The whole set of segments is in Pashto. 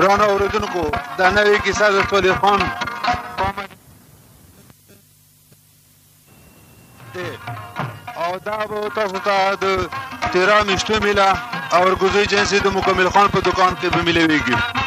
ګران اوریدونکو دا نوې کیسه د ټولې خان او دا به تاسو ته د تیرا مشتمله او ورګوزي جنسي د مکمل خان په دکان کې به ملويږي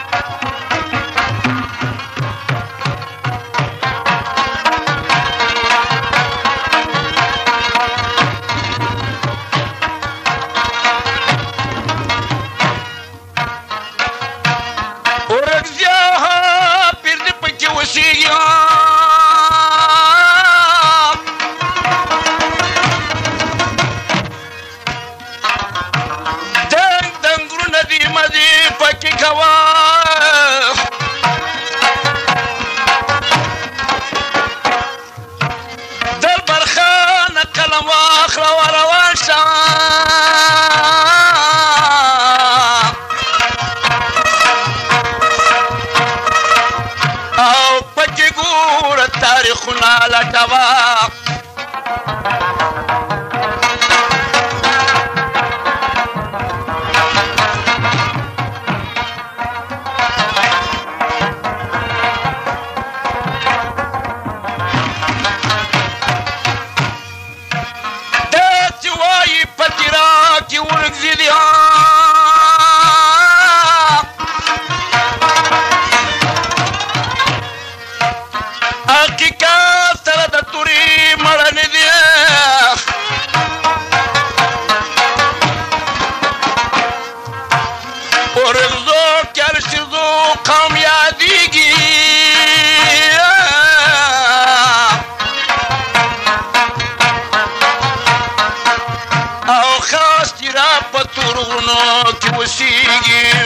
onu tusiye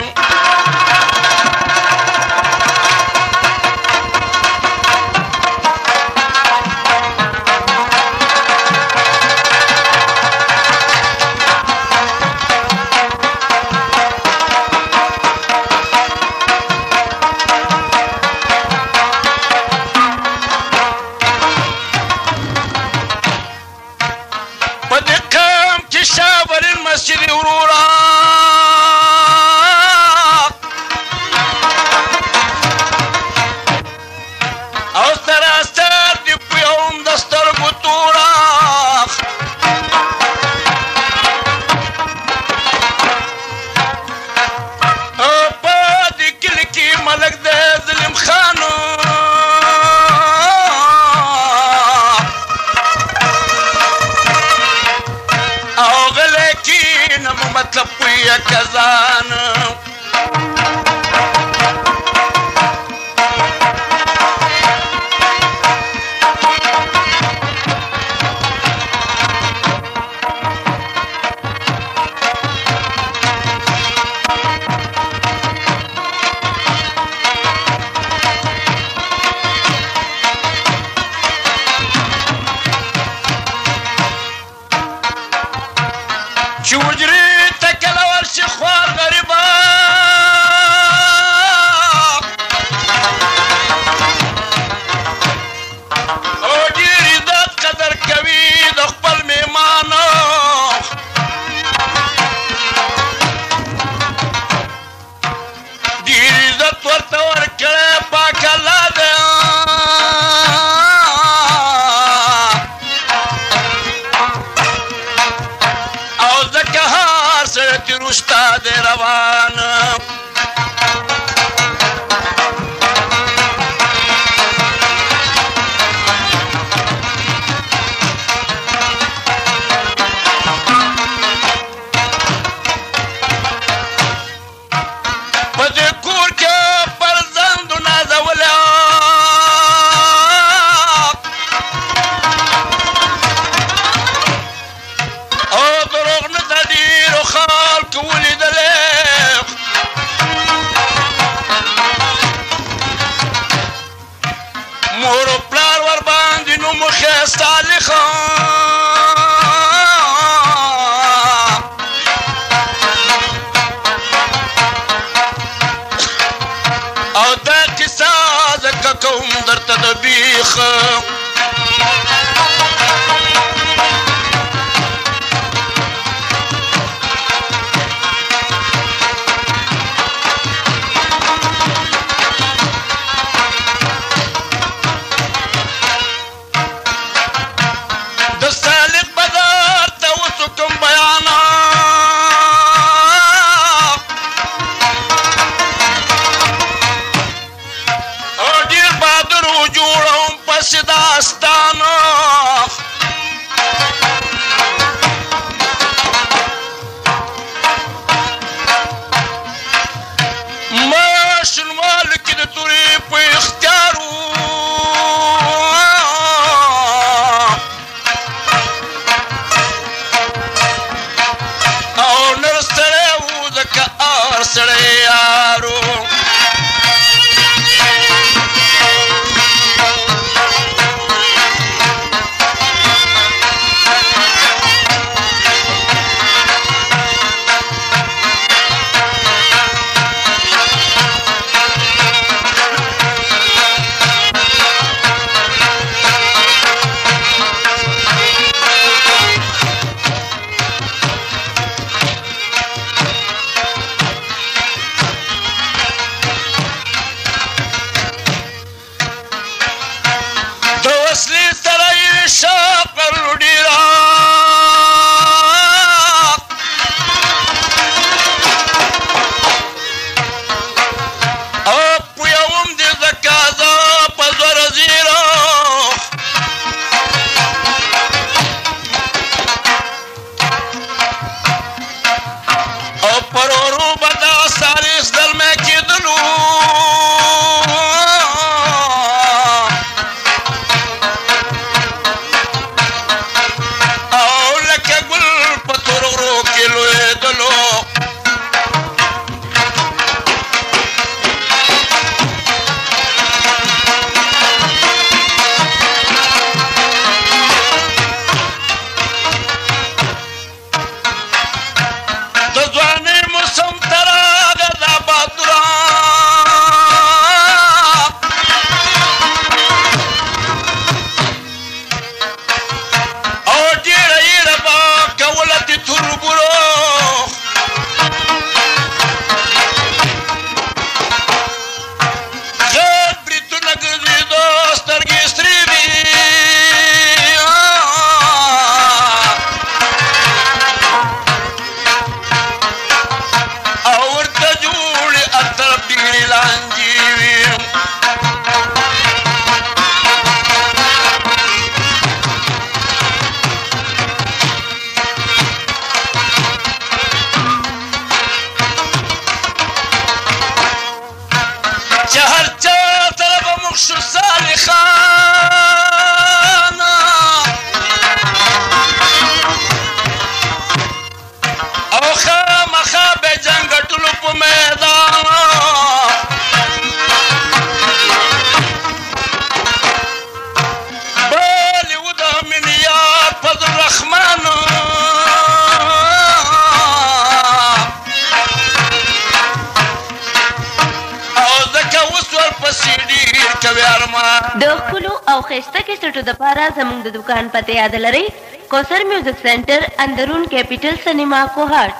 زموږ د دکان پته یاد لرئ کوثر میوزیک سنټر اندرون کیپیټل سینما کوهات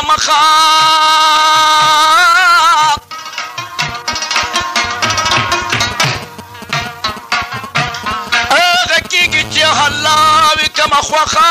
خامخا هغه کیږي چې حلاوي کمه خوخه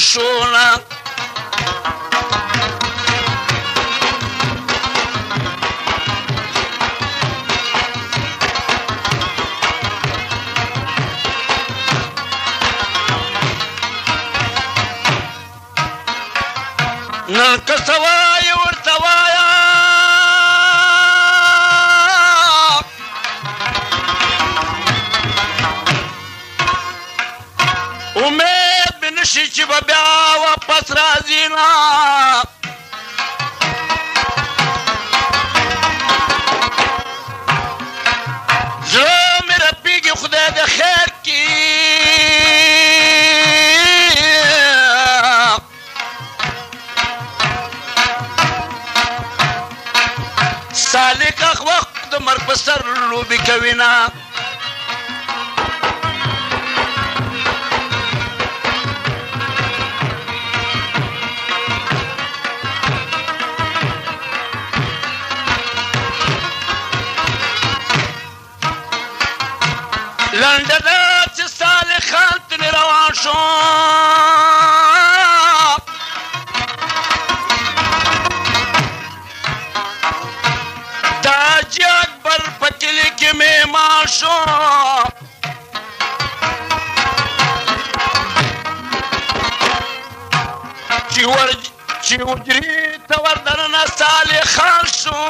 lá چې ور چې وجري ته وردننه صالح خان شو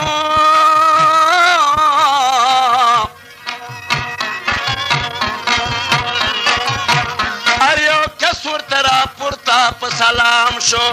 هر یو کس ورته راپورته په سلام شو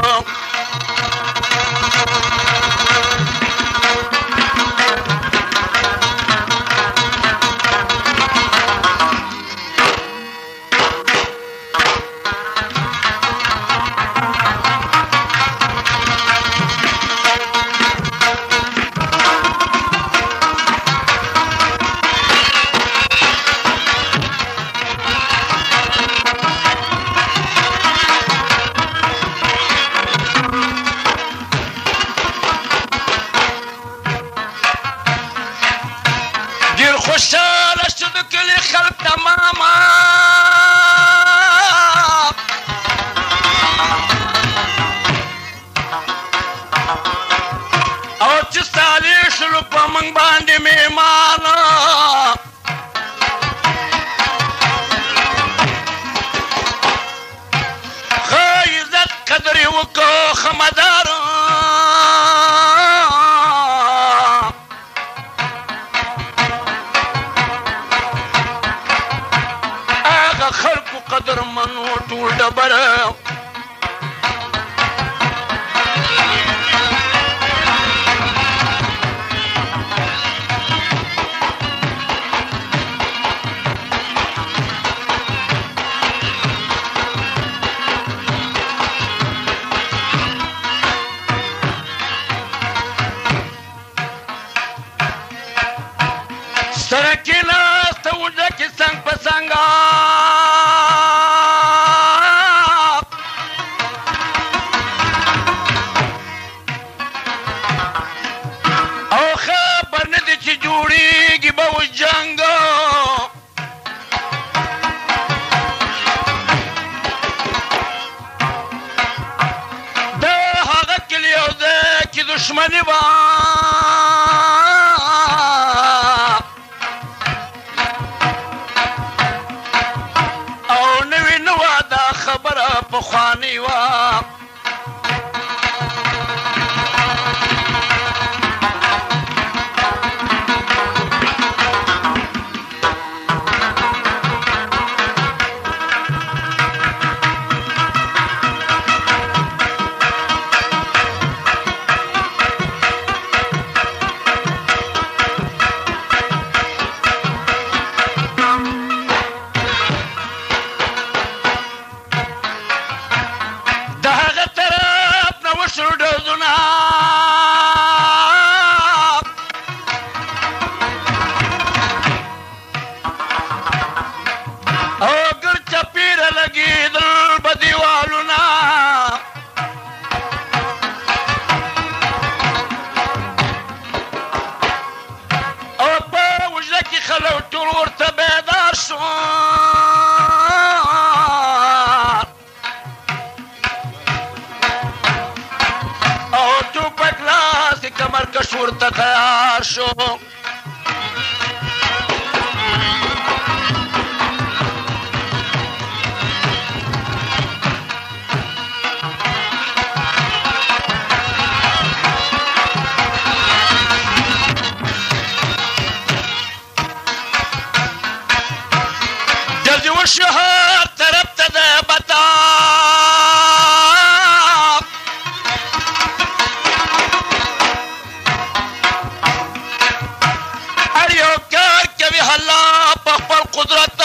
یو کار کوي الله په خپل قدرت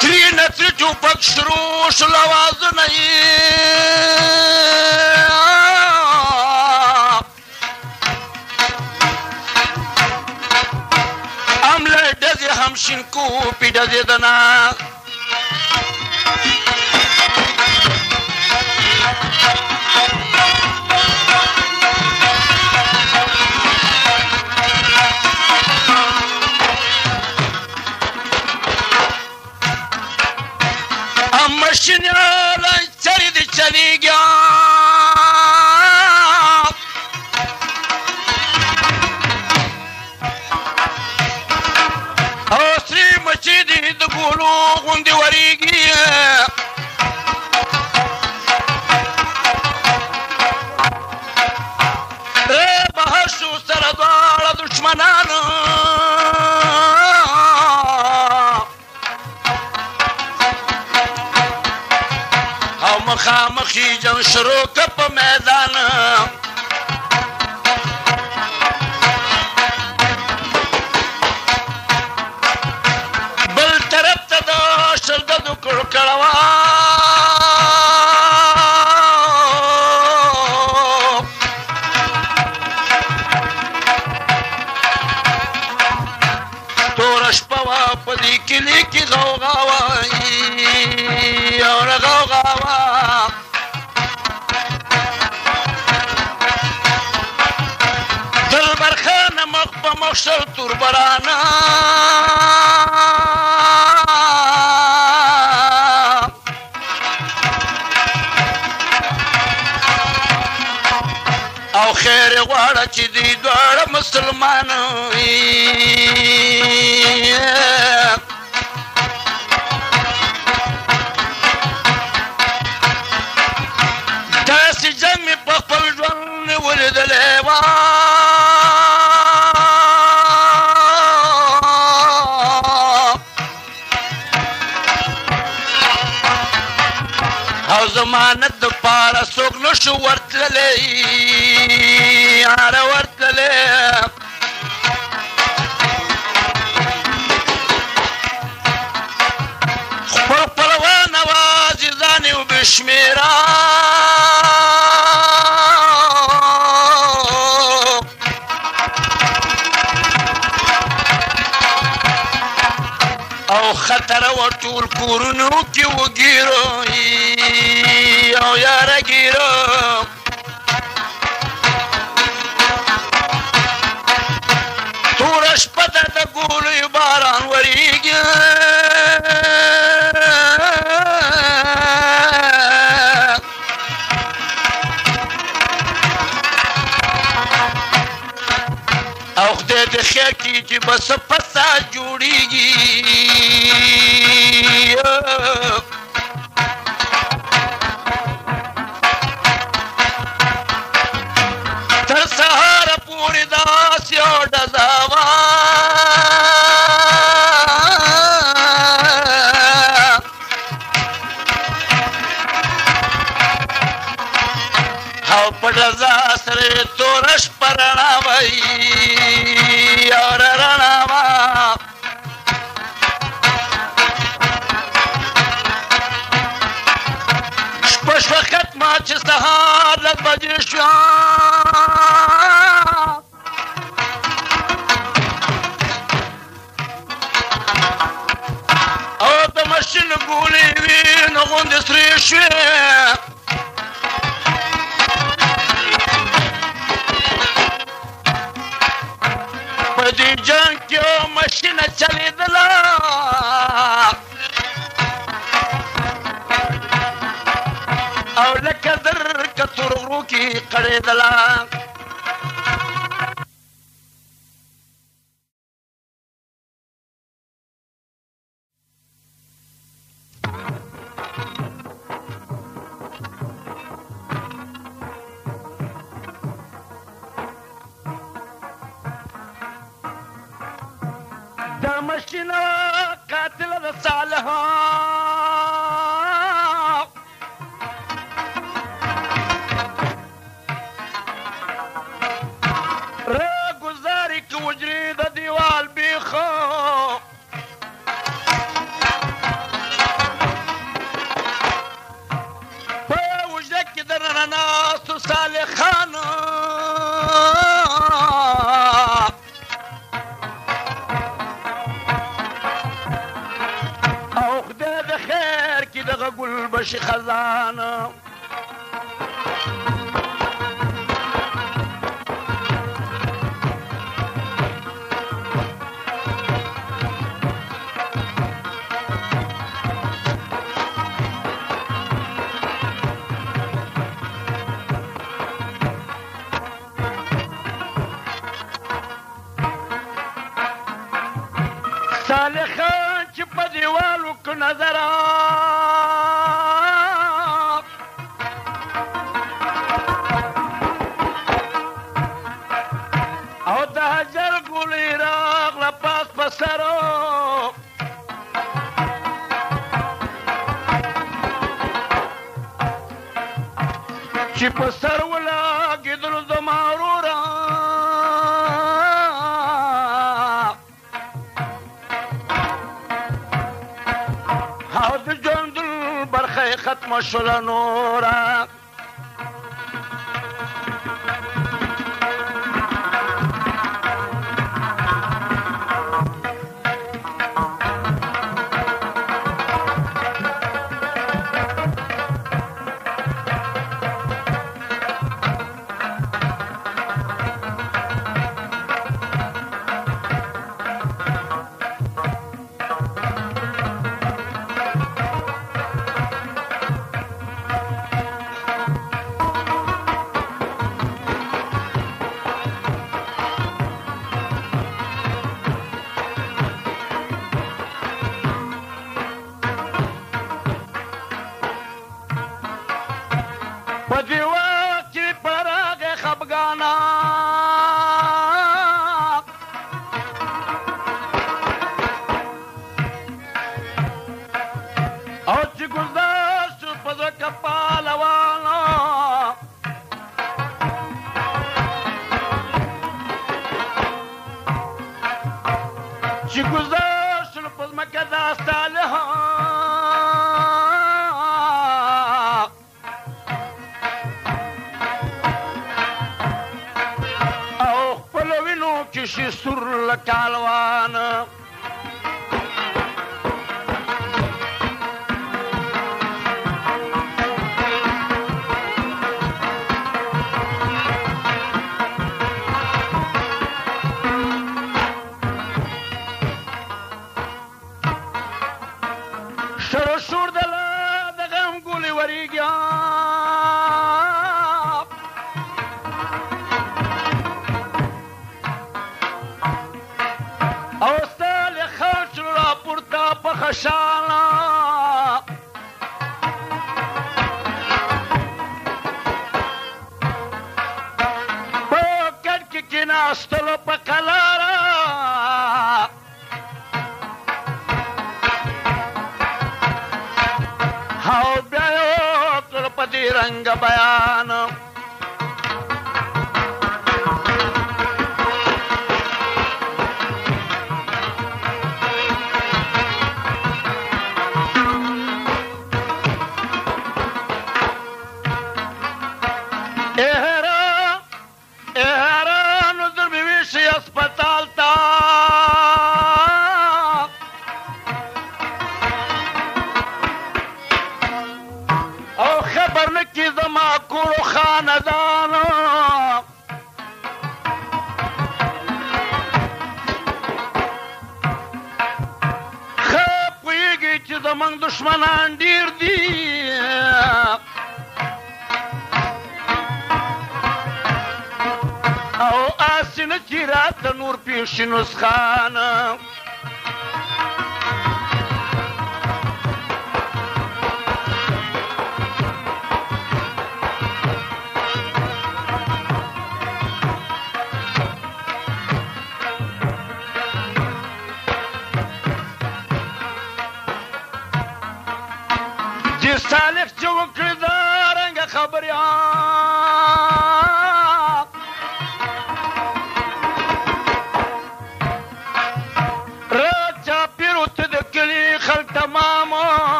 تری نتری ټوپک شروع شل आवाज نه عمله دغه هم شینکو پیډه دنا You're Señor, la historia de Chavillo. شروع کب دواړه چې دی دواړه مسلمان داسې جنګ مې په خپل ژوند ولیدلی وه زمانت پارا سوک نشو ورتللی یاره ورتلې خپل پهلوان اواز ځانې وبشمیره او خطر و ټول کورونو کې وګیروئ یاریږي او خدای دې خیر کړي چې بس فساد جوړیږي ګولې وي نه غوندې سرې شوې دی جنگ کې ماشینه چلیدله او لکه در کتور ورو کې قړېدله چې په سر ولاګېدلو زما وروره او د ژوند برخه یې ختمه شوله نوره dollar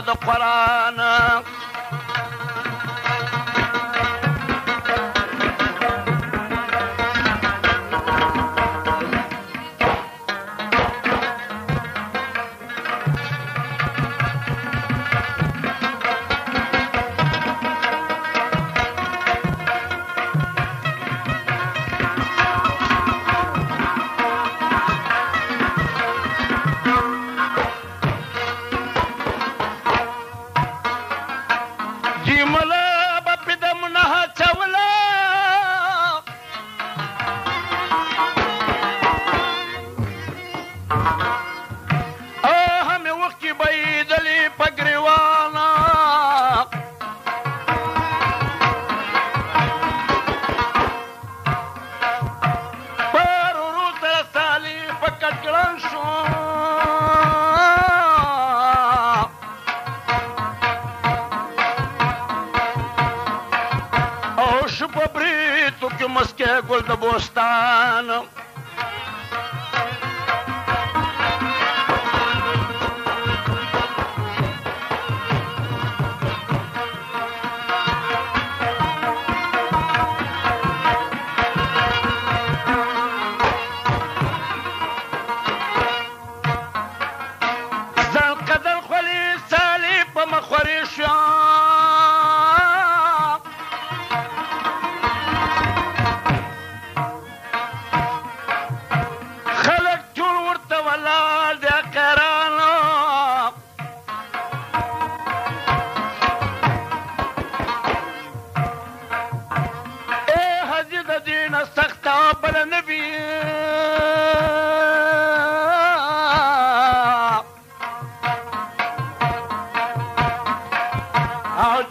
दोपर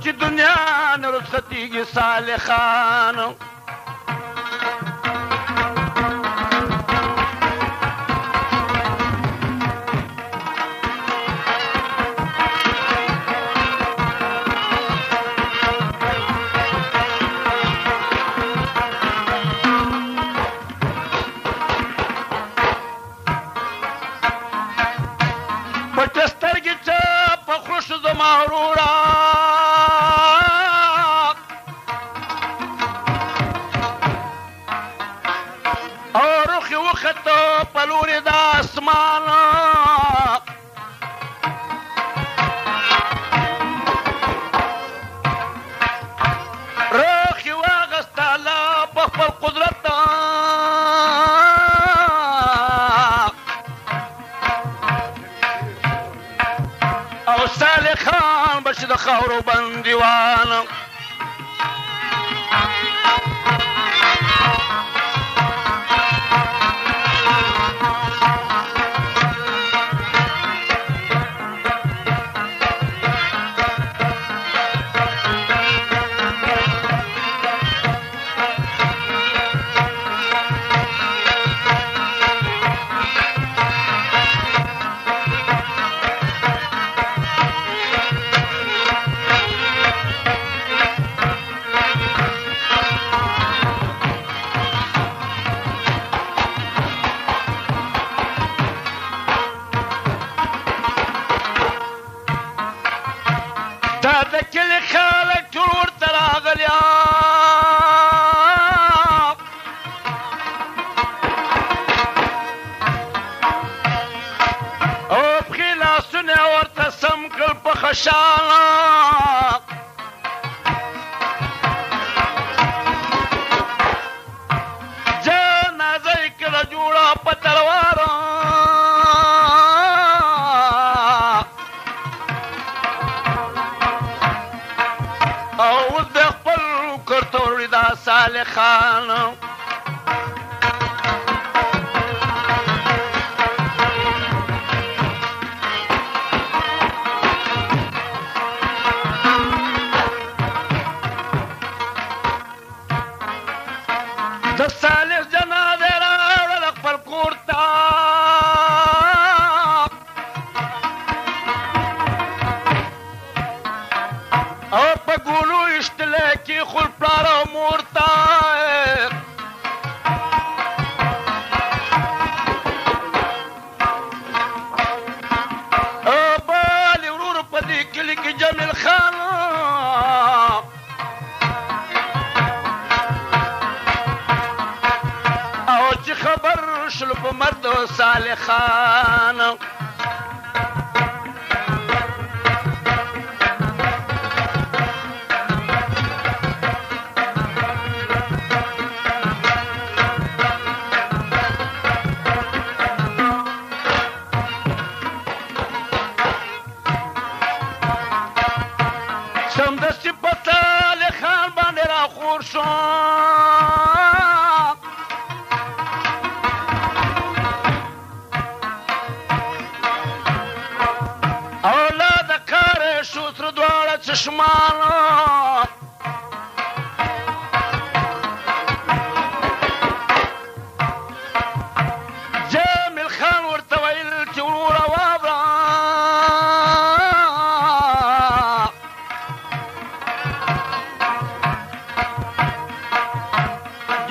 دنیا सती گی साल کل په خشاله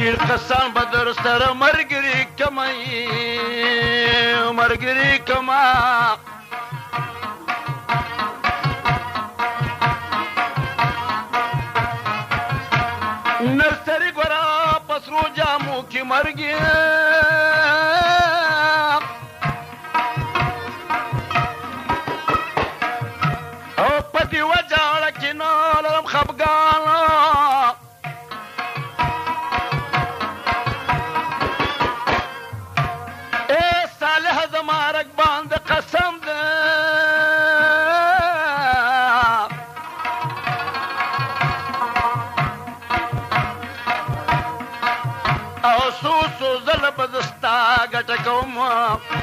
کیر کسان بدر سر مرگری کمی مرگری کما نرسری گرا پسرو جامو کی مرگی mom.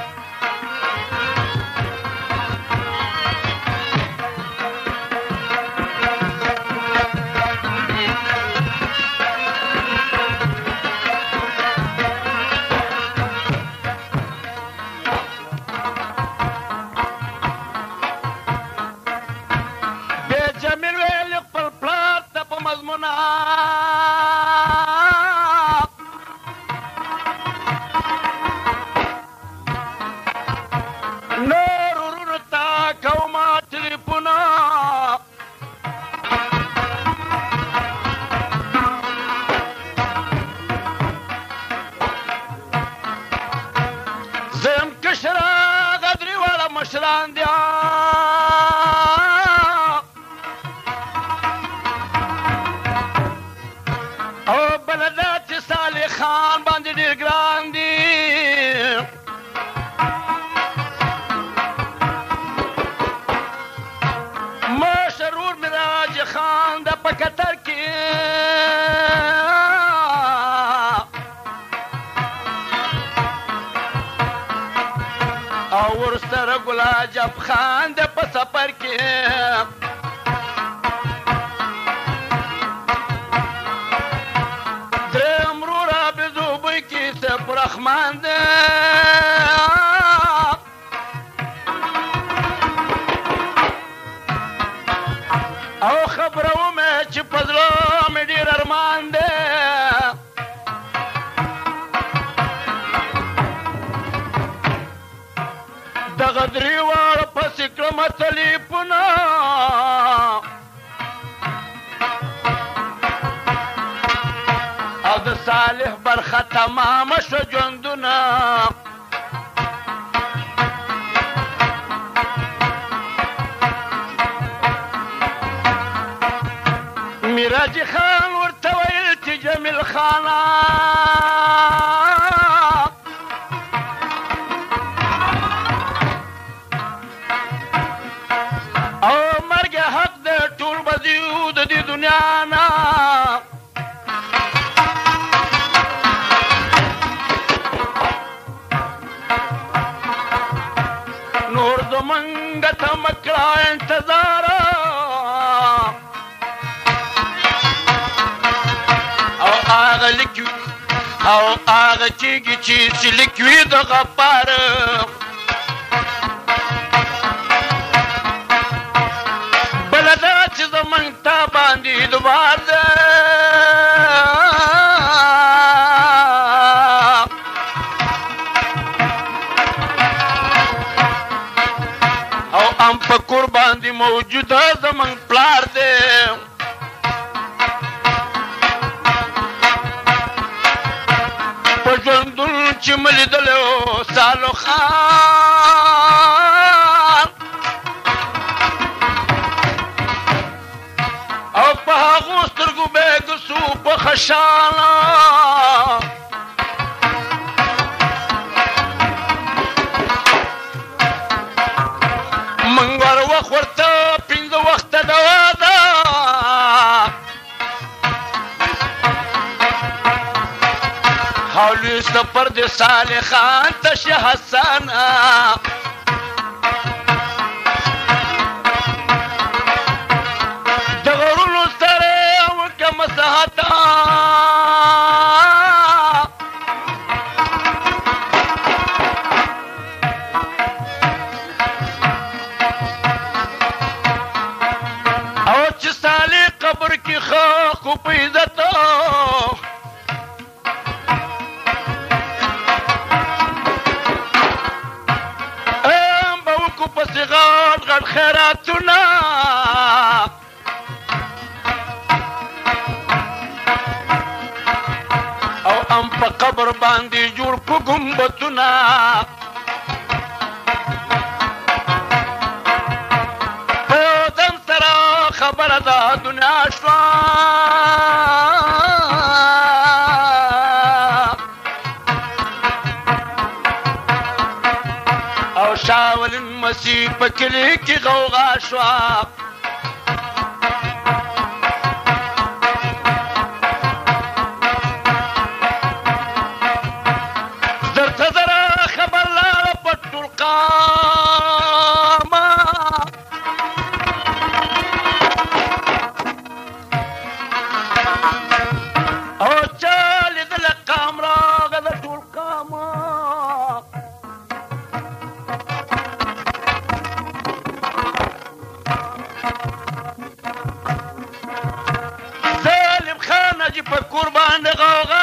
ستر ګلا جب خان د په سفر کې درم رو را بزوب کې سپ رحمان ده درې واړه پسې کړم تلیفونه او د صالح برخه تمامه شو ژوندونه میراج خان ورته ویل چې جمیل خانه منګ ته مکړه انتظار او هغه لیکو او هغه چې چې لیکوي د غفار موجوده زمون پلار دی په ژوندون چې مې لیدلی سالو خان او په هغو سترګو به ګسو په خشانه د پرد صالحان تشه حسنا باندې جوړ کو ګمبتونه په دم سره خبره ده دنیا شوا او شاولن مسیح په کلی کې غوغا شوا and the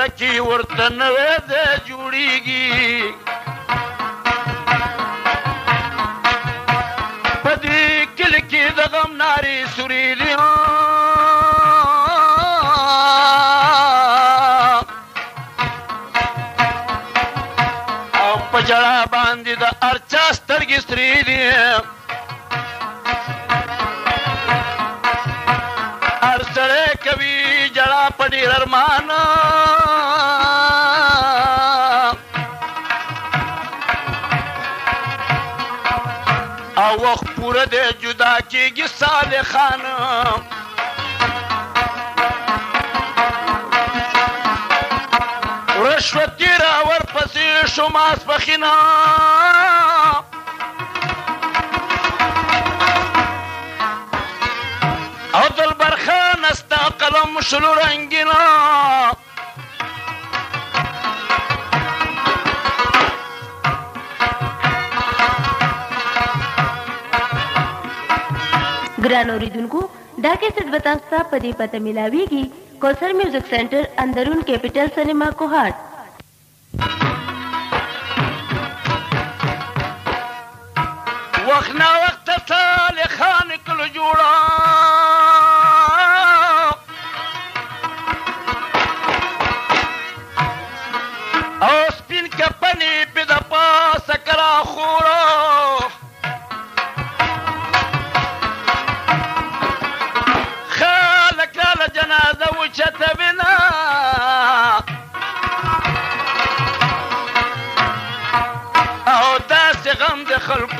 دایره کې ورته نوې ده جوړیږي په دې کلي کې د غم نارې سورېلي او په ژړا باندې د هر چا سترګې سرې دي کوي جڑا پډیر ارمان sevgi Salih Hanım رشوت را ور پسې شوما سپخینا او دل برخان استا قلم شلو رنگینا को डाके स्थित बतास्ता पदी पता मिलावेगी कौसर म्यूजिक सेंटर अंदरून कैपिटल सिनेमा को हाथ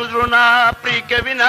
गुज़रूना प्री के बिना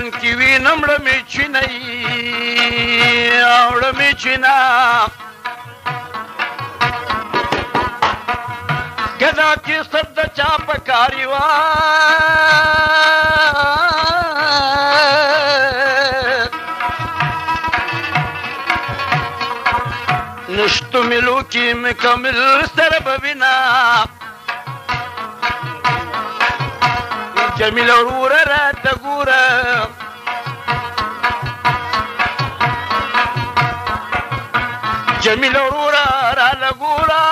ژوند کې وی نمړ می چینای اوړ می چینا کدا کې سرد چا پکاري وا نشتو ملو کې مکمل سر بوینا جمیل وروره راته ګوره جميل ورورا رانا قورا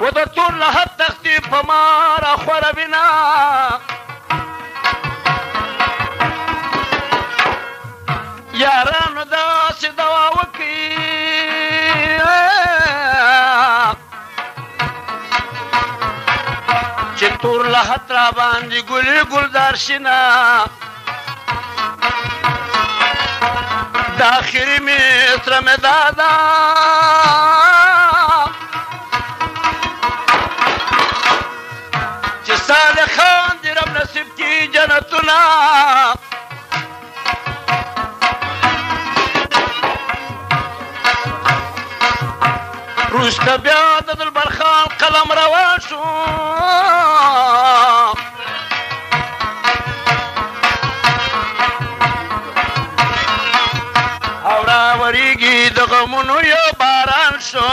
ودرتور لها التختيب فمارا خورا بنا یارانو داسې دوا وکړي چې تور لحد را باندې ګلې ګلدار شي آخری مصر میں دادا چه سال خان درم نصیب کی جنتنا روش بیا د دلبر خان قلم روان شو غمونو یو باران شو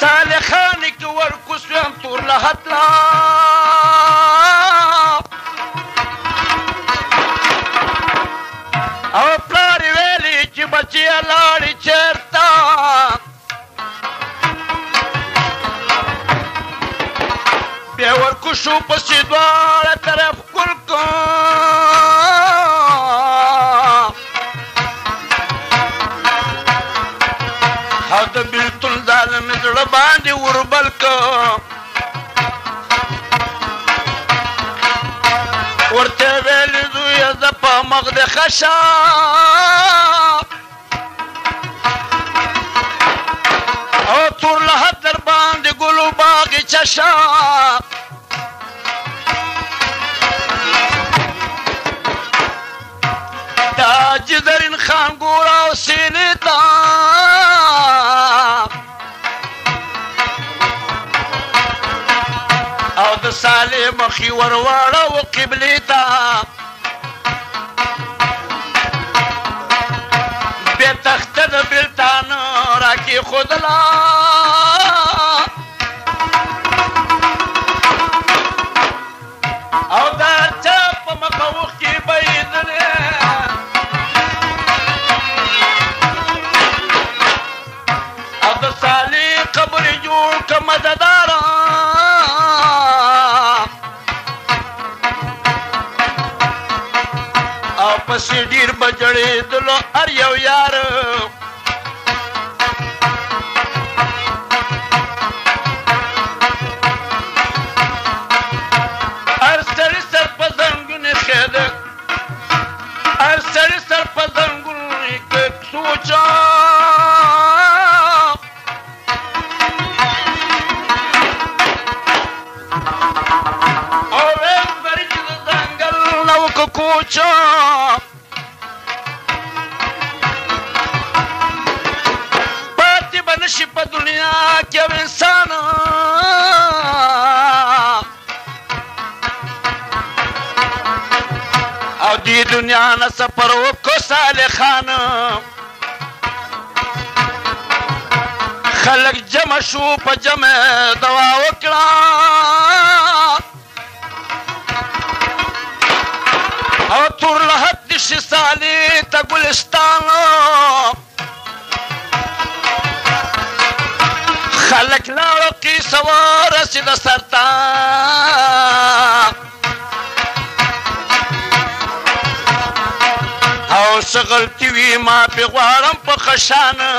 صالحان کې ورکو سم تور له حتلا او پلار ویلي چې بچي لاړ چرتا بیا ورکو شو پس خشا او تور له در باندې ګلو باغ چشا تاج درین خان ګورا سینې تا او د سالم خي ورواړه او قبله خودلا او دا چا په مخوخ کې بیدلې او د سالی قبر جوړ که مددارا او پسې ډیر بجړېدلو هر یو یار په جمع دوا وکړه او تور لحد دې شي سالي ته ګلستان خلک لاړو کې سوار سید سرتا او شغلتی وی ما په غوارم په خشانه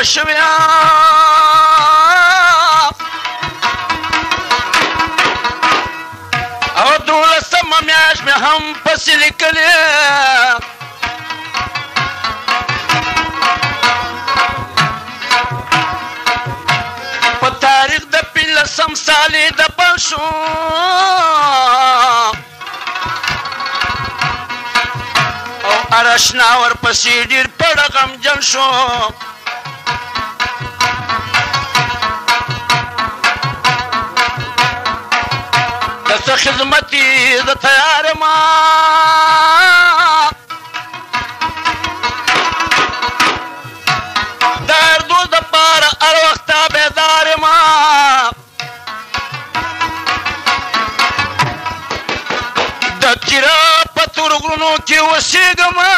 خوش بیا او دولسم میاش میں هم پس لکلی په تاریخ د پلسم سالې د پښو ارشنا ور پسې ډیر پړ غم جن شو دسه خدمت ز تیار ما در دو د پار ار وخت بیدار ما د چیرا پتور غرونو کې وسېګما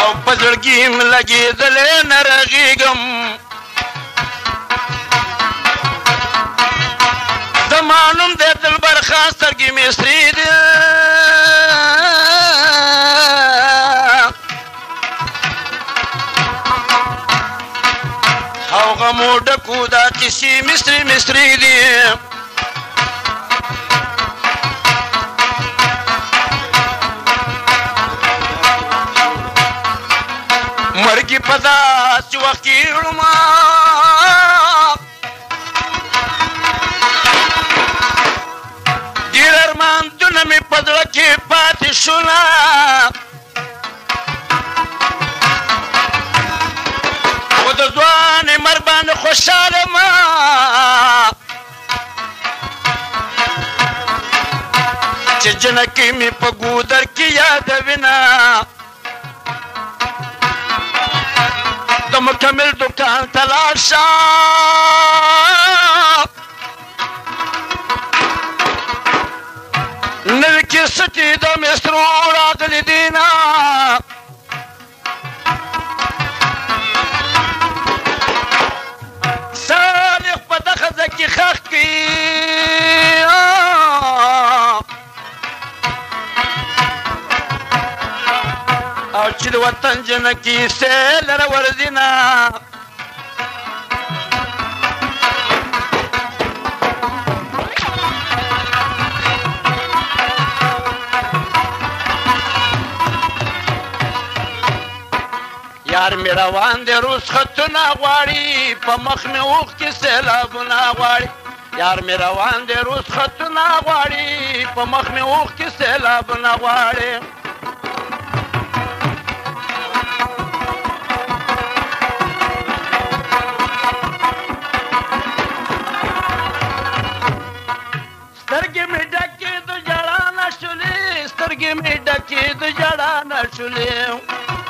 او پزړګیم لګېدلې نرغېګم زمانم د دلبر خان سترګې مې سرې دي او غمو ډکو دا کیسې مصري مصري دي مرګي پدا چې وخت کې پدړه کې پاتې شولا و د ځوانې مر باندې خوشاله ما چې جنکې مې په ګودر کې یادوینه د مکمل دکان تلاشه چې ستی د مصر راغلی دینا صالح په دغه ځکه خخ کی او چې د وطن جنکی سیل را ورزینا یار می روان دی روز خطونه غواړي په مخ می اوښتې سیلابونه غواړي یار می روان دی روز خطونه غواړي په مخ می اوښتې سیلابونه غواړي سترګې مې ډکې د ژړا نه شولې سترګې مې ډکې د ژړا نه شولې